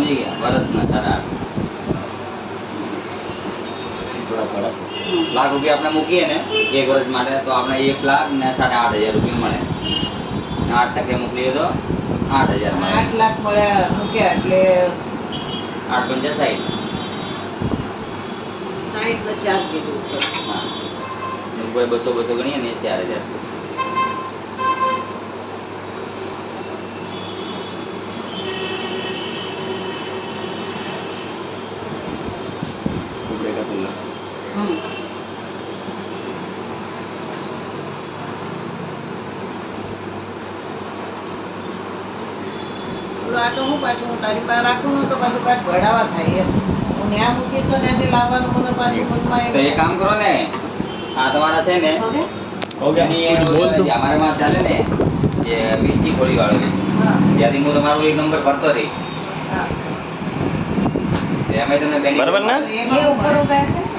સમજી ગયા વર્ષના થોડા લાખ રૂપિયા આપણે મૂકીએ ને એક વર્ષ માટે તો આપણે એક લાખ ને સાડા આઠ હજાર રૂપિયા મળે. આઠ ટકે મોકલીએ તો આઠ હજાર આઠ લાખ મળે મૂક્યા એટલે આઠ પંચા સાઠ સાહીઠ ને ચાર કીધું ઉપર બસો બસો ગણીએ ને ચાર હજાર ઉપડેગા આ તો હું પાછું હું તારી પાસે રાખું ને તો પાછું કાંઈક ભરાવા થાય એમ. હું ત્યાં મૂકી તો ત્યાંથી લાવવાનું મને પાછું મનમાં તો એક કામ કરો ને આ તમારા છે ને અમારે માં ચાલે ને જે વીસી ગોળી વાળો હા. ત્યાંથી હું તમારો એક નંબર ભરતો રહીશ. હા. એમાં બરાબર ને? એ ઉપર ઉગાય છે